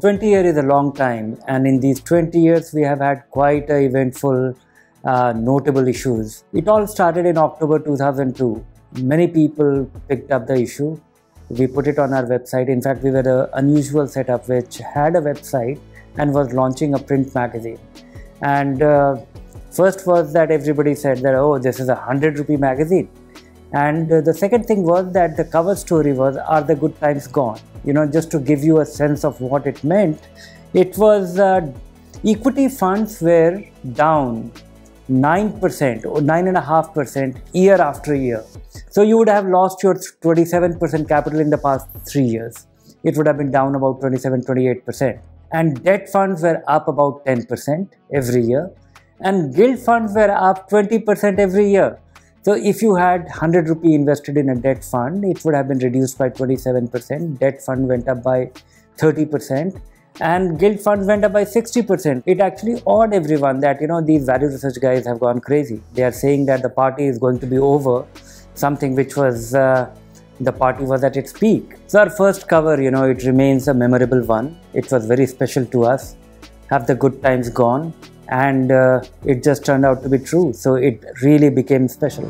20 years is a long time, and in these 20 years, we have had quite a eventful, uh, notable issues. It all started in October 2002. Many people picked up the issue. We put it on our website. In fact, we were an unusual setup which had a website and was launching a print magazine. And uh, first was that everybody said that, oh, this is a 100 rupee magazine. And the second thing was that the cover story was, Are the Good Times Gone? You know, just to give you a sense of what it meant, it was uh, equity funds were down 9% or 9.5% year after year. So you would have lost your 27% capital in the past three years. It would have been down about 27 28%. And debt funds were up about 10% every year. And gilt funds were up 20% every year. So if you had 100 rupee invested in a debt fund, it would have been reduced by 27%. Debt fund went up by 30% and gilt funds went up by 60%. It actually awed everyone that, you know, these value research guys have gone crazy. They are saying that the party is going to be over, something which was, uh, the party was at its peak. So our first cover, you know, it remains a memorable one. It was very special to us. Have the good times gone? And uh, it just turned out to be true. So it really became special.